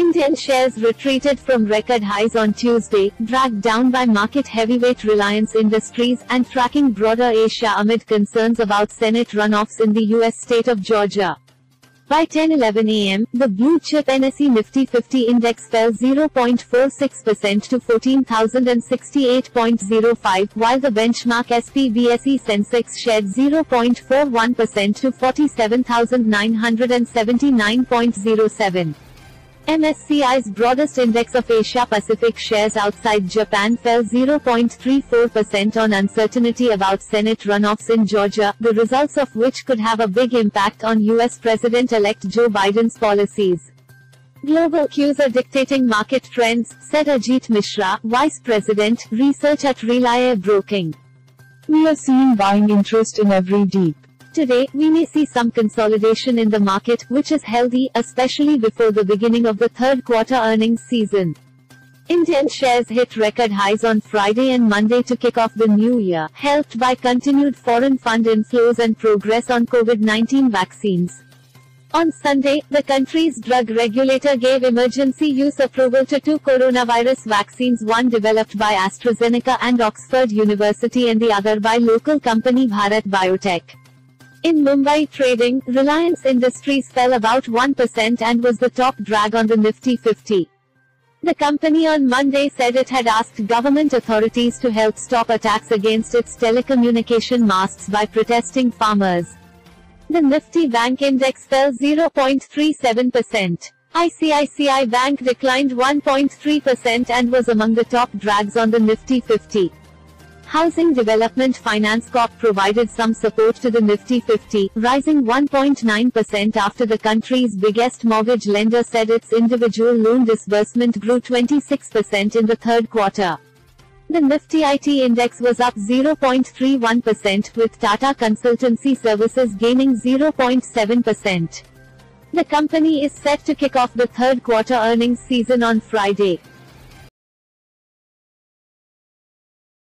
Indian shares retreated from record highs on Tuesday, dragged down by market heavyweight Reliance Industries and tracking broader Asia amid concerns about Senate runoffs in the U.S. state of Georgia. By 10:11 a.m., the blue chip NSE Nifty 50 index fell 0.46% to 14,068.05, while the benchmark SP BSE Sensex shed 0.41% to 47,979.07. MSCI's broadest index of Asia Pacific shares outside Japan fell 0.34% on uncertainty about Senate runoffs in Georgia, the results of which could have a big impact on U.S. President-elect Joe Biden's policies. Global cues are dictating market trends, said Ajit Mishra, Vice President, Research at Religare Broking. We are seeing buying interest in every deep Today, we may see some consolidation in the market, which is healthy, especially before the beginning of the third quarter earnings season. Indian shares hit record highs on Friday and Monday to kick off the new year, helped by continued foreign fund inflows and progress on COVID-19 vaccines. On Sunday, the country's drug regulator gave emergency use approval to two coronavirus vaccines, one developed by AstraZeneca and Oxford University and the other by local company Bharat Biotech. In Mumbai trading, Reliance Industries fell about 1% and was the top drag on the Nifty 50. The company on Monday said it had asked government authorities to help stop attacks against its telecommunication masts by protesting farmers. The Nifty Bank Index fell 0.37%. ICICI Bank declined 1.3% and was among the top drags on the Nifty 50. Housing Development Finance Corp provided some support to the Nifty 50, rising 1.9% after the country's biggest mortgage lender said its individual loan disbursement grew 26% in the third quarter. The Nifty IT index was up 0.31%, with Tata Consultancy Services gaining 0.7%. The company is set to kick off the third quarter earnings season on Friday.